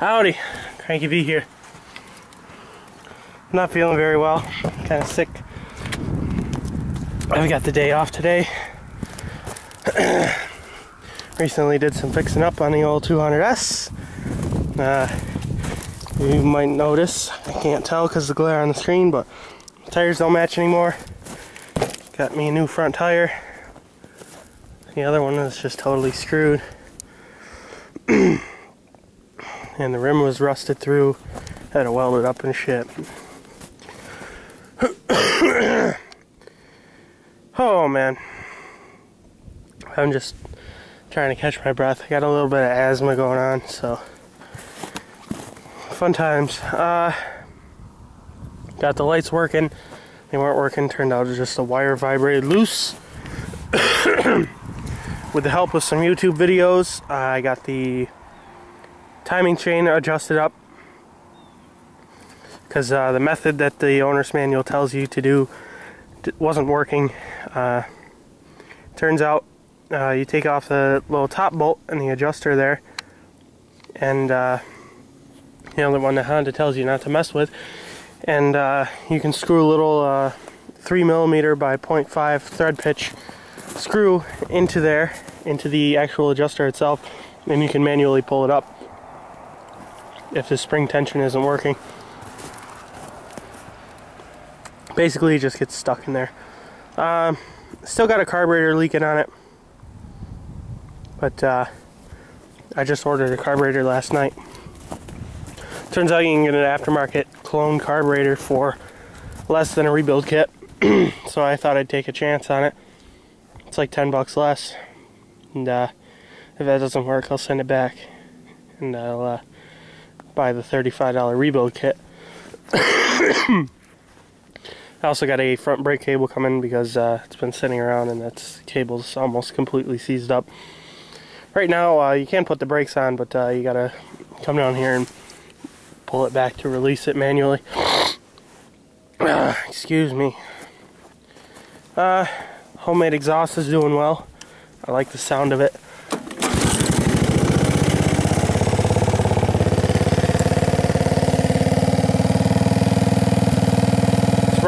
Howdy, Krankie V here. Not feeling very well, kind of sick. I've got the day off today. Recently did some fixing up on the old 200S. Uh, you might notice, I can't tell because the glare on the screen, but tires don't match anymore. Got me a new front tire. The other one is just totally screwed. and the rim was rusted through. Had to weld it up and shit. oh man. I'm just trying to catch my breath. I got a little bit of asthma going on, so fun times. Uh, got the lights working. They weren't working. Turned out it was just a wire vibrated loose. With the help of some YouTube videos, I got the timing chain adjusted up. Because uh, the method that the owner's manual tells you to do wasn't working. Uh, turns out uh, you take off the little top bolt and the adjuster there, and uh, you know the one that Honda tells you not to mess with, and uh, you can screw a little uh, three millimeter by 0.5 thread pitch screw into there, into the actual adjuster itself, and you can manually pull it up if the spring tension isn't working. Basically, it just gets stuck in there. Um, still got a carburetor leaking on it, but uh, I just ordered a carburetor last night. Turns out you can get an aftermarket clone carburetor for less than a rebuild kit, so I thought I'd take a chance on it. It's like 10 bucks less, and uh, if that doesn't work, I'll send it back, and I'll uh, buy the $35 rebuild kit. I also got a front brake cable coming because uh, it's been sitting around and that cable's almost completely seized up. Right now, uh, you can put the brakes on, but uh, you gotta come down here and pull it back to release it manually. excuse me. Uh, homemade exhaust is doing well. I like the sound of it.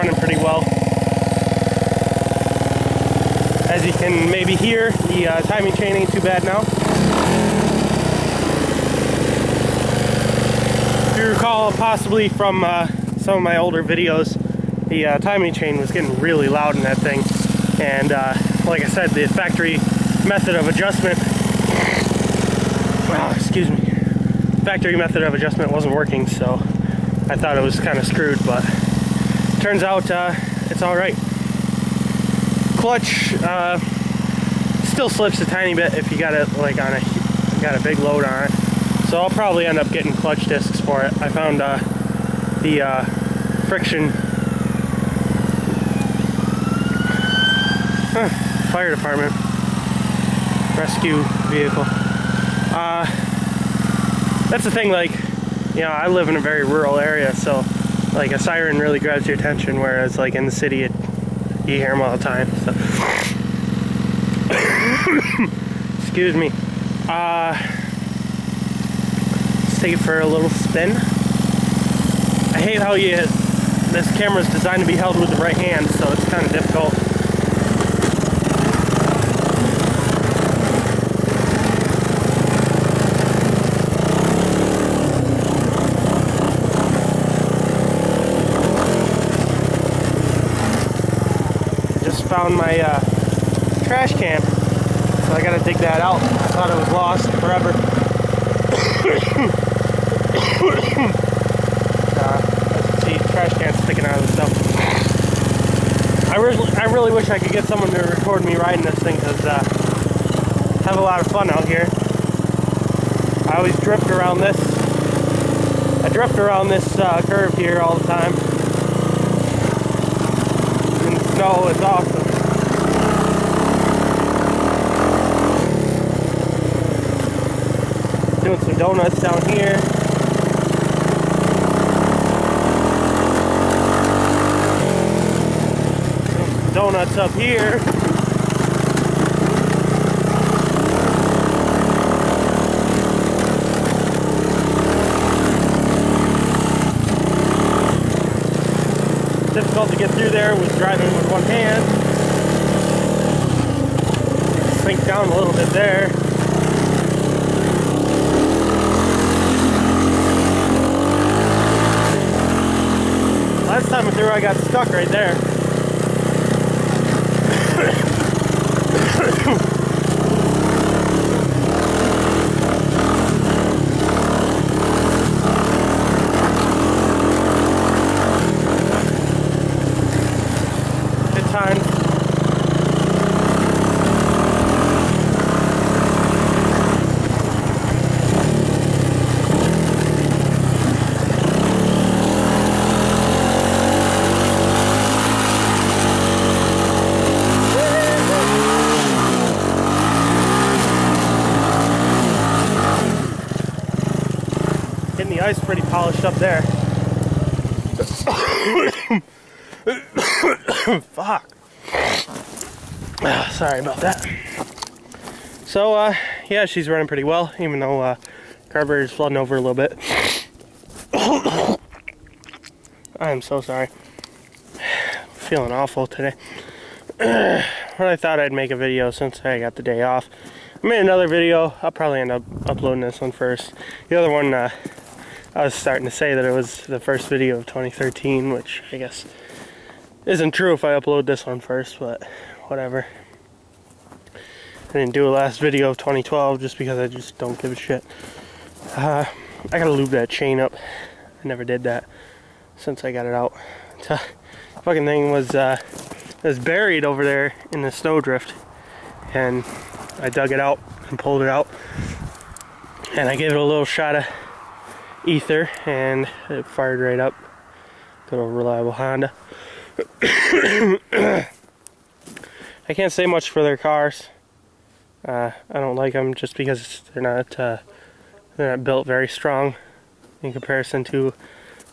running pretty well. As you can maybe hear, the uh, timing chain ain't too bad now. If you recall possibly from uh, some of my older videos, the uh, timing chain was getting really loud in that thing. And uh, like I said, the factory method of adjustment, oh, excuse me, factory method of adjustment wasn't working, so I thought it was kind of screwed, but turns out uh, it's all right. Clutch uh, still slips a tiny bit if you got it like on a got a big load on it. So I'll probably end up getting clutch discs for it. I found uh, the uh, friction huh, fire department rescue vehicle. Uh, that's the thing. Like, you know, I live in a very rural area, so like a siren really grabs your attention whereas like in the city it, you hear them all the time so. Excuse me. Uh let's take it for a little spin. I hate how you this camera is designed to be held with the right hand so it's kind of difficult found my uh, trash can. So I gotta dig that out. I thought it was lost forever. uh, see, trash can sticking out of the stuff. I really, I really wish I could get someone to record me riding this thing because uh, have a lot of fun out here. I always drift around this. I drift around this uh, curve here all the time. And snow is awesome. some donuts down here. Some donuts up here. Difficult to get through there with driving with one hand. Sink down a little bit there. Time I threw, I got stuck right there. Good times. Getting the ice pretty polished up there. Fuck. Ah, sorry about that. So, uh, yeah, she's running pretty well, even though uh, carburetor is flooding over a little bit. I'm so sorry. Feeling awful today. but I thought I'd make a video since I got the day off. I made another video. I'll probably end up uploading this one first. The other one, uh, I was starting to say that it was the first video of 2013, which I guess isn't true if I upload this one first, but whatever. I didn't do a last video of 2012 just because I just don't give a shit. Uh, I gotta lube that chain up. I never did that since I got it out. The fucking thing was uh, was buried over there in the snowdrift, and I dug it out and pulled it out, and I gave it a little shot of ether, and it fired right up. Good old reliable Honda. I can't say much for their cars. Uh, I don't like them just because they're not uh, they're not built very strong in comparison to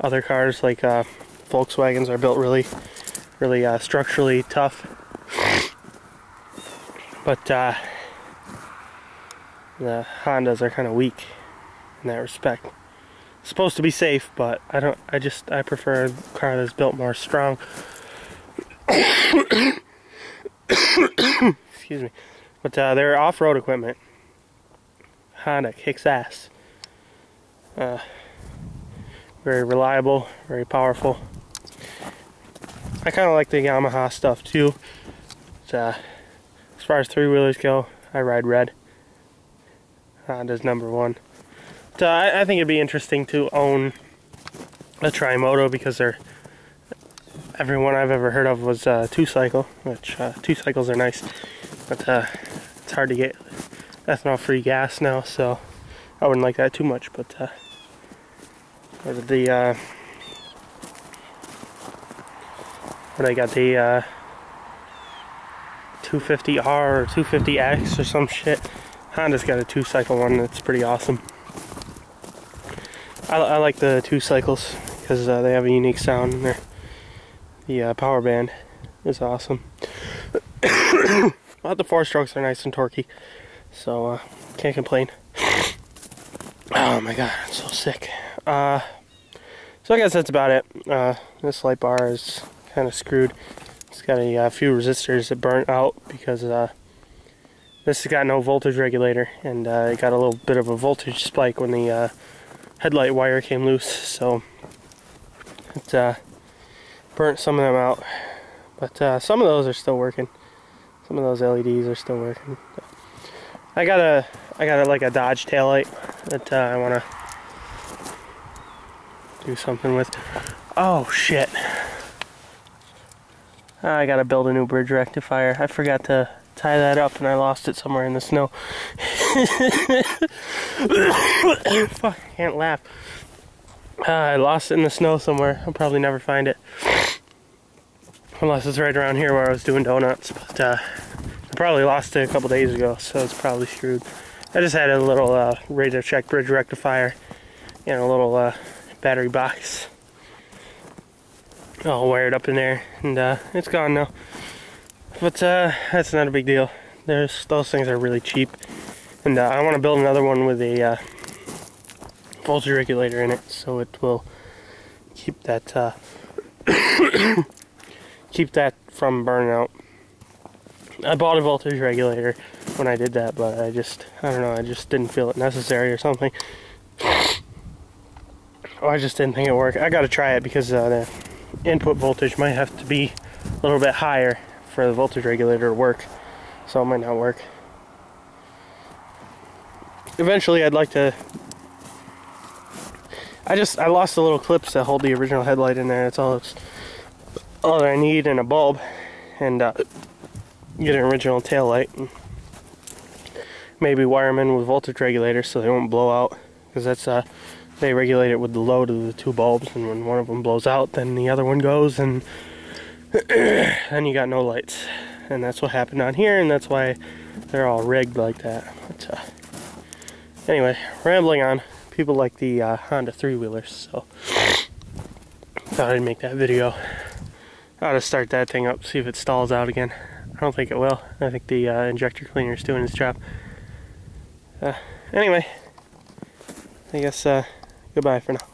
other cars like uh, Volkswagens are built really really uh, structurally tough. But uh, the Hondas are kind of weak in that respect. Supposed to be safe, but I don't. I just I prefer a car that's built more strong. Excuse me. But uh, they're off-road equipment. Honda kicks ass. Uh, very reliable, very powerful. I kind of like the Yamaha stuff too. Uh, as far as three-wheelers go, I ride red. Honda's number one. Uh, I, I think it'd be interesting to own a Trimoto because they're everyone I've ever heard of was uh, two cycle, which uh, two cycles are nice, but uh, it's hard to get ethanol free gas now, so I wouldn't like that too much. But uh, the uh, when I got the uh, 250R or 250X or some shit, Honda's got a two cycle one that's pretty awesome. I, I like the two cycles because uh, they have a unique sound and they're the uh, power band is awesome. but the four strokes are nice and torquey, so uh, can't complain. Oh my god, I'm so sick. Uh, so I guess that's about it. Uh, this light bar is kind of screwed. It's got a, uh, few resistors that burnt out because uh, this has got no voltage regulator, and it got a little bit of a voltage spike when the headlight wire came loose. So it's burnt some of them out. But uh, some of those are still working. Some of those LEDs are still working. I got a, I got a, like a Dodge taillight that uh, I want to do something with. Oh shit! I gotta build a new bridge rectifier. I forgot to tie that up and I lost it somewhere in the snow. Fuck, can't laugh. Uh, I lost it in the snow somewhere. I'll probably never find it. Unless it's right around here where I was doing donuts. But uh, I probably lost it a couple days ago, so it's probably screwed. I just had a little uh, RadioShack bridge rectifier and a little uh, battery box all wired up in there, and uh, it's gone now. But uh, that's not a big deal. There's those things are really cheap, and uh, I want to build another one with a uh, voltage regulator in it, so it will keep that keep that from burning out. I bought a voltage regulator when I did that, but I just, I don't know, I just didn't feel it necessary or something. Oh, I just didn't think it worked. I gotta try it because uh, the input voltage might have to be a little bit higher for the voltage regulator to work. So it might not work. Eventually I'd like to I just I lost the little clips that hold the original headlight in there. That's all it's all that I need and a bulb and uh, get an original tail light. And maybe wire them in with voltage regulators so they won't blow out because that's uh they regulate it with the load of the two bulbs and when one of them blows out then the other one goes and then you got no lights and that's what happened on here and that's why they're all rigged like that but, uh, anyway rambling on people like the uh, Honda three-wheelers so thought I'd make that video. I ought to start that thing up see if it stalls out again. I don't think it will. I think the uh, injector cleaner is doing its job. Uh, anyway I guess uh, Goodbye for now.